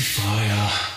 fire.